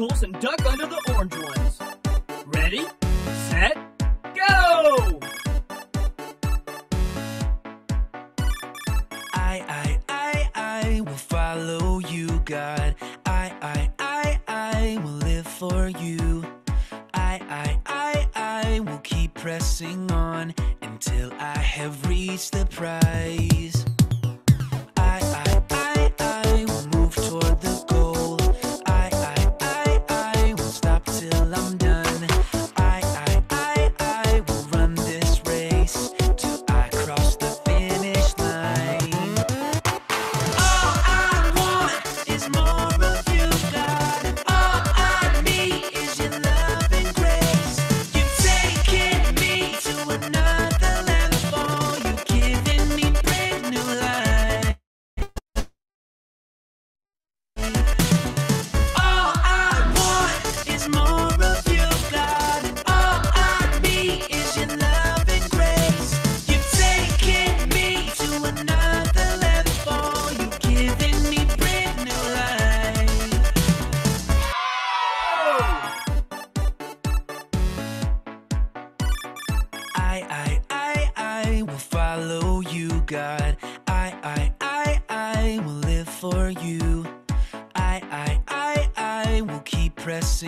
tentacles and duck under the orange ones. Ready, set, go! I, I, I, I will follow you, God. I, I, I, I will live for you. I, I, I, I will keep pressing on until I have reached the prize. I, I, I, I will move toward the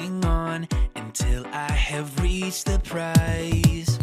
hang on until I have reached the prize.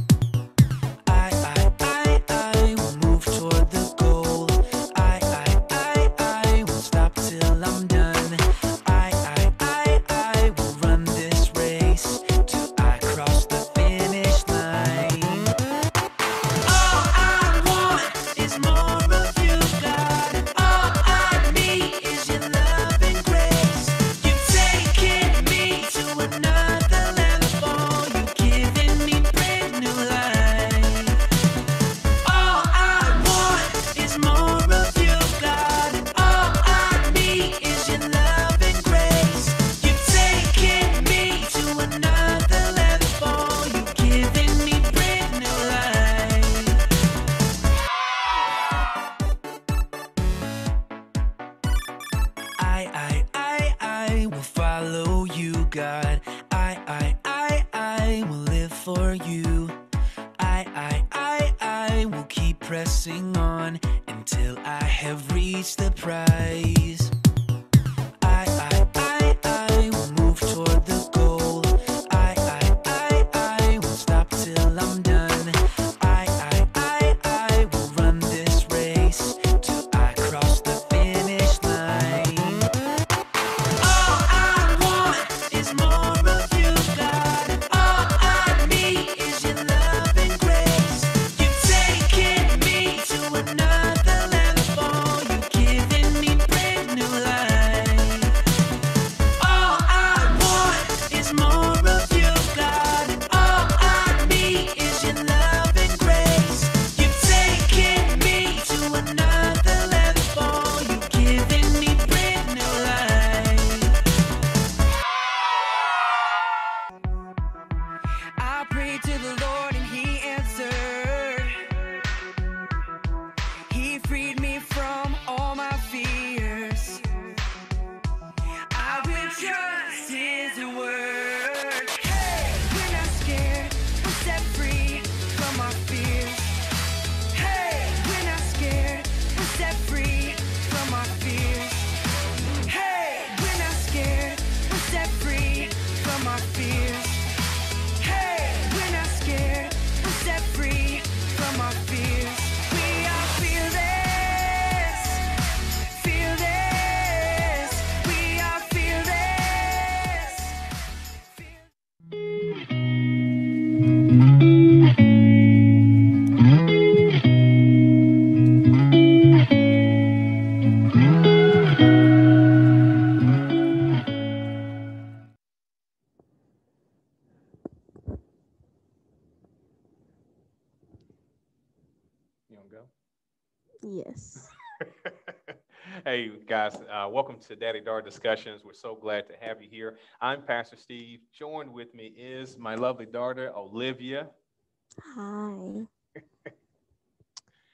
Yes. hey guys, uh, welcome to Daddy Daughter Discussions. We're so glad to have you here. I'm Pastor Steve. Joined with me is my lovely daughter Olivia. Hi.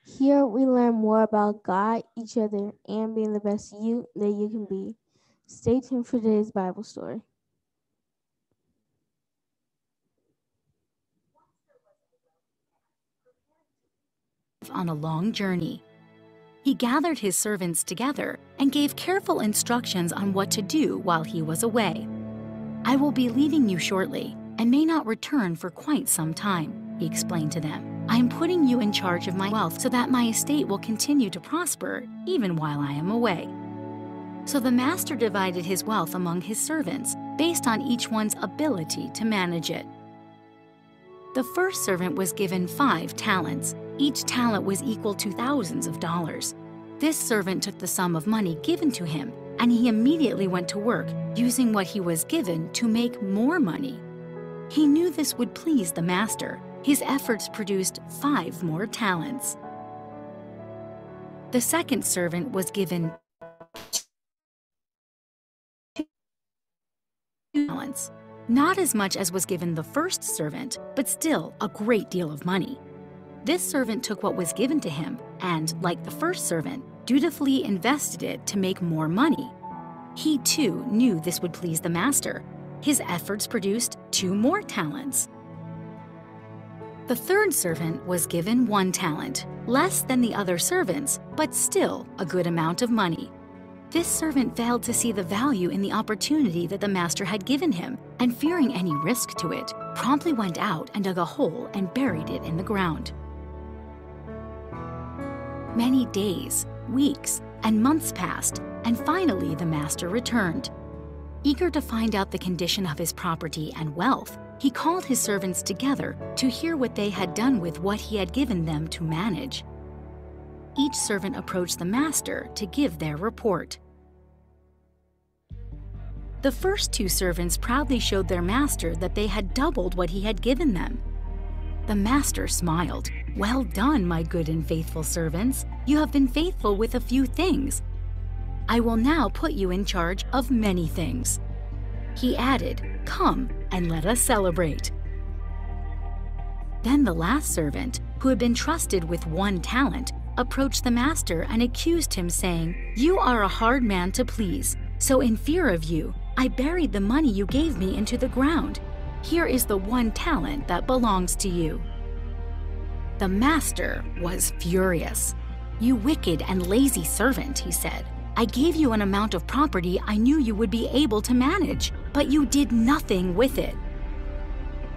here we learn more about God, each other, and being the best you that you can be. Stay tuned for today's Bible story. On a long journey he gathered his servants together and gave careful instructions on what to do while he was away. I will be leaving you shortly and may not return for quite some time, he explained to them. I am putting you in charge of my wealth so that my estate will continue to prosper even while I am away. So the master divided his wealth among his servants based on each one's ability to manage it. The first servant was given five talents. Each talent was equal to thousands of dollars. This servant took the sum of money given to him and he immediately went to work using what he was given to make more money. He knew this would please the master. His efforts produced five more talents. The second servant was given talents. Not as much as was given the first servant, but still a great deal of money. This servant took what was given to him and, like the first servant, dutifully invested it to make more money. He too knew this would please the master. His efforts produced two more talents. The third servant was given one talent, less than the other servants, but still a good amount of money. This servant failed to see the value in the opportunity that the master had given him, and fearing any risk to it, promptly went out and dug a hole and buried it in the ground. Many days, weeks, and months passed, and finally the master returned. Eager to find out the condition of his property and wealth, he called his servants together to hear what they had done with what he had given them to manage. Each servant approached the master to give their report. The first two servants proudly showed their master that they had doubled what he had given them. The master smiled. Well done, my good and faithful servants. You have been faithful with a few things. I will now put you in charge of many things. He added, Come and let us celebrate. Then the last servant, who had been trusted with one talent, approached the master and accused him, saying, You are a hard man to please, so in fear of you, I buried the money you gave me into the ground. Here is the one talent that belongs to you. The master was furious. You wicked and lazy servant, he said. I gave you an amount of property I knew you would be able to manage, but you did nothing with it.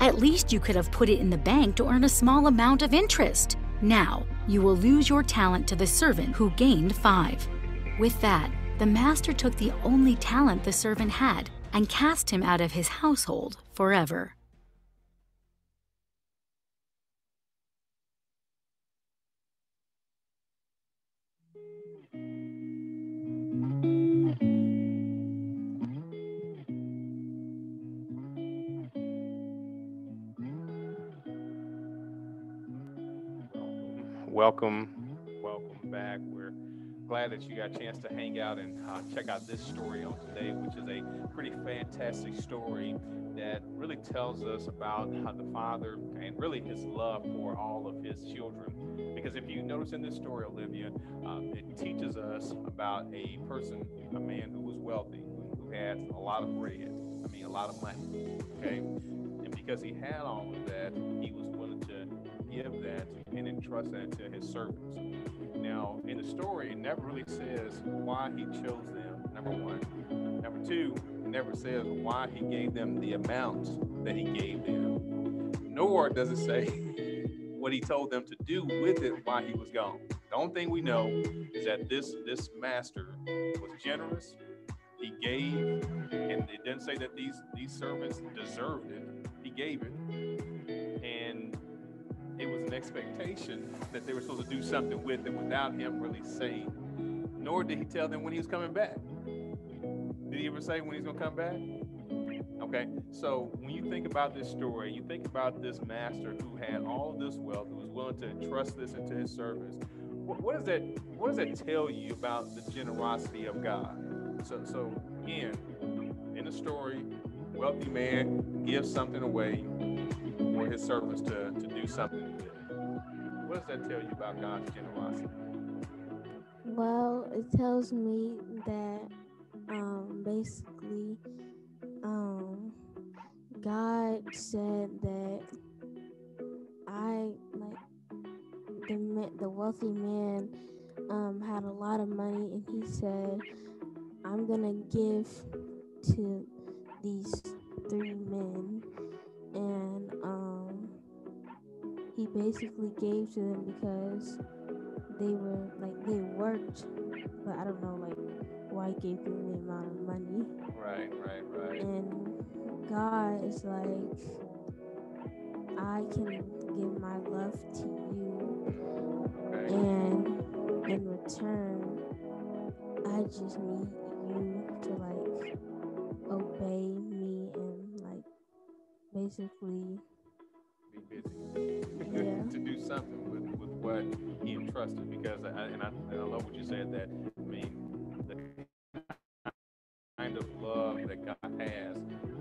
At least you could have put it in the bank to earn a small amount of interest. Now, you will lose your talent to the servant who gained five. With that, the master took the only talent the servant had and cast him out of his household forever. Welcome, welcome back. We're glad that you got a chance to hang out and uh, check out this story on today, which is a pretty fantastic story that really tells us about how the Father and really his love for all of his children. Because if you notice in this story, Olivia, um, it teaches us about a person, a man who was wealthy, who had a lot of bread, I mean, a lot of money, okay? And because he had all of that, he was give that and entrust that to his servants. Now, in the story, it never really says why he chose them, number one. Number two, it never says why he gave them the amount that he gave them. Nor does it say what he told them to do with it while he was gone. The only thing we know is that this this master was generous. He gave, and it didn't say that these these servants deserved it. He gave it, it was an expectation that they were supposed to do something with it without him really saying. Nor did he tell them when he was coming back. Did he ever say when he's going to come back? Okay, so when you think about this story, you think about this master who had all this wealth, who was willing to entrust this into his service. What, what does that What does that tell you about the generosity of God? So, so again, in the story, wealthy man gives something away for his servants to, to do something. What does that tell you about God's generosity? Well, it tells me that um, basically um, God said that I like the the wealthy man, um, had a lot of money, and he said, "I'm gonna give to these three men," and um, he basically gave to them because they were like they worked, but I don't know like why he gave them the amount of money. Right, right, right. And God is like, I can give my love to you, Okay. and in return, I just need you to like obey me and like basically, Be busy. Something with, with what he entrusted because I, and, I, and I love what you said that I mean the kind of love that God has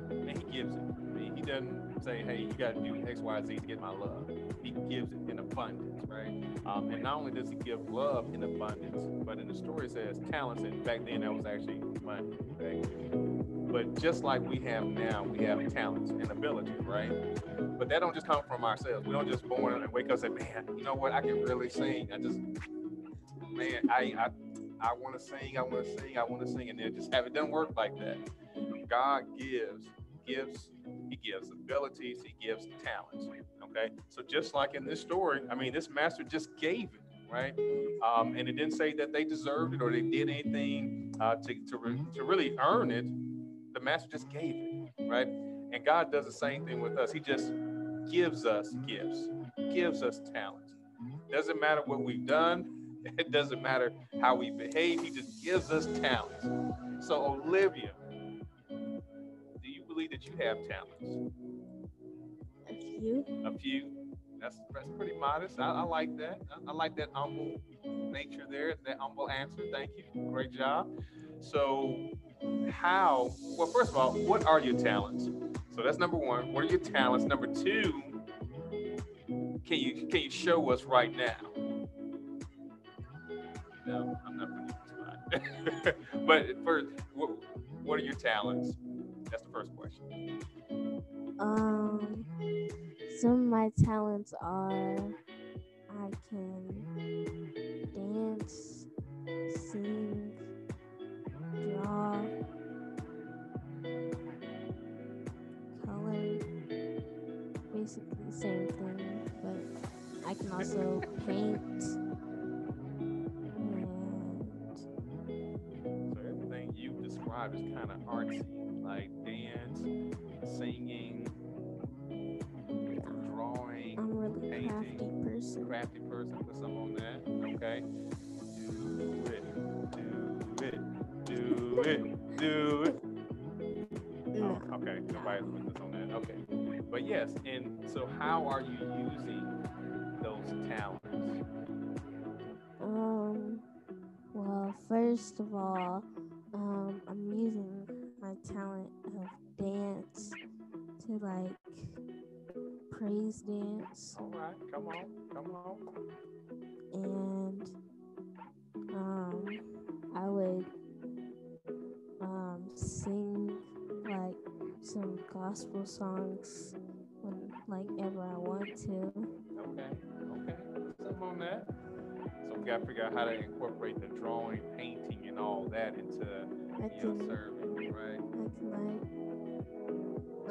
and he gives it. I mean he doesn't say, Hey, you gotta do X, Y, Z to get my love. He gives it in abundance, right? Um, and not only does he give love in abundance, but in the story says talents, and back then that was actually money. Okay? But just like we have now, we have talents and abilities, right? But that don't just come from ourselves. We don't just born and wake up and say, man, you know what? I can really sing. I just, man, I I, I want to sing. I want to sing. I want to sing, and it just have it doesn't work like that. God gives gifts. He gives abilities. He gives talents. Okay. So just like in this story, I mean, this master just gave it, right? Um, and it didn't say that they deserved it or they did anything uh, to to, re- to really earn it. The master just gave it, right? And God does the same thing with us. He just gives us gifts, gives us talents. Doesn't matter what we've done. It doesn't matter how we behave. He just gives us talents. So Olivia, do you believe that you have talents? a few. A few. That's that's pretty modest. I, I like that. I, I like that humble nature there. That humble answer. Thank you. Great job. So, how? Well, first of all, what are your talents? So that's number one. What are your talents? Number two, can you can you show us right now? No, I'm not putting you spot. but first, what, what are your talents? That's the first question. Um, some of my talents are basically the same thing, but I can also paint. And So everything you described is kind of artsy, like so how are you using those talents? Um, well, first of all, um, I'm using my talent of dance to like praise dance All right. Come on. Come on. and um, I would um, sing like some gospel songs So gotta figure out how to incorporate the drawing, painting, and all that into I you can know serving, right? Can like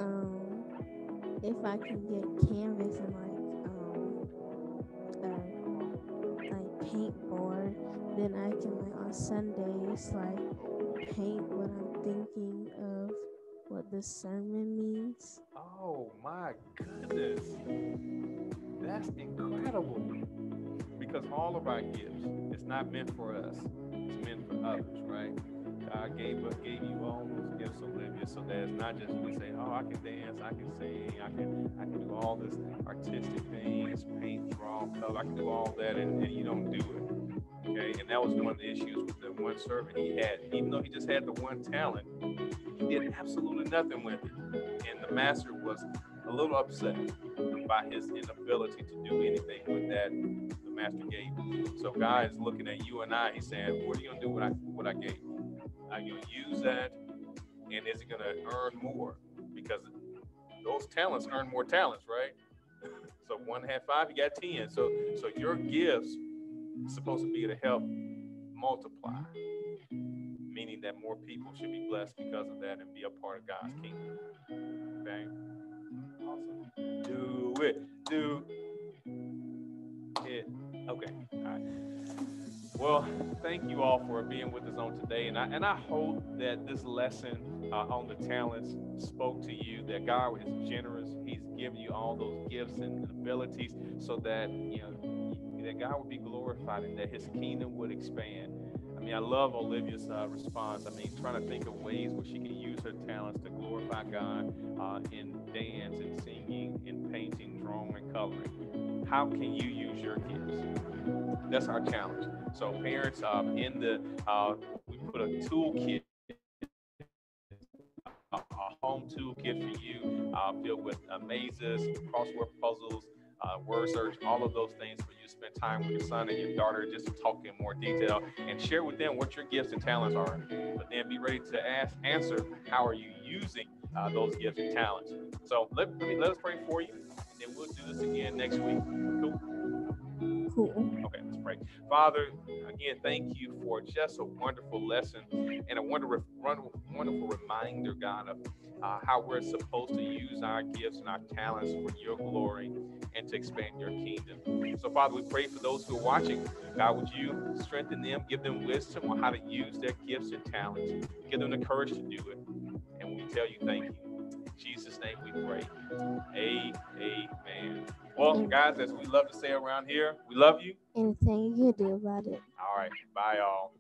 um if I can get canvas and like um uh, like paint board, then I can like on Sundays like paint what I'm thinking of what the sermon means. Oh my goodness. That's incredible. Because all of our gifts, it's not meant for us. It's meant for others, right? God gave us gave you all those gifts, Olivia, so that it's not just we say, Oh, I can dance, I can sing, I can I can do all this artistic things, paint, draw, color, I can do all that and, and you don't do it. Okay. And that was one of the issues with the one servant he had. Even though he just had the one talent, he did absolutely nothing with it. And the master was a little upset by his inability to do anything with that master gave. So God is looking at you and I, he's saying, What are you gonna do with what I what I gave? Are you gonna use that? And is it gonna earn more? Because those talents earn more talents, right? So one had five, you got ten. So so your gifts supposed to be to help multiply, meaning that more people should be blessed because of that and be a part of God's kingdom. Okay. Awesome. Do it. Do. Okay. All right. Well, thank you all for being with us on today, and I and I hope that this lesson uh, on the talents spoke to you. That God is generous; He's given you all those gifts and abilities, so that you know that God would be glorified and that His kingdom would expand. I mean, I love Olivia's uh, response. I mean, trying to think of ways where she can use her talents to glorify God uh, in dance and singing, in painting, drawing, and coloring. How can you use your gifts? That's our challenge. So, parents, um, in the uh, we put a toolkit a home toolkit for you uh, filled with amazes, crossword puzzles, uh, word search, all of those things for you spend time with your son and your daughter just to talk in more detail and share with them what your gifts and talents are. But then be ready to ask, answer, how are you using uh, those gifts and talents? So let, let me let us pray for you, and we'll do this again next week. Cool. Cool. Okay, let's pray. Father, again, thank you for just a wonderful lesson and a wonderful, wonderful reminder, God, of uh, how we're supposed to use our gifts and our talents for your glory and to expand your kingdom. So, Father, we pray for those who are watching. God, would you strengthen them, give them wisdom on how to use their gifts and talents, give them the courage to do it. And we tell you thank you. Jesus' name we pray. Amen. Well, guys, as we love to say around here, we love you. Anything you do about it. All right. Bye, y'all.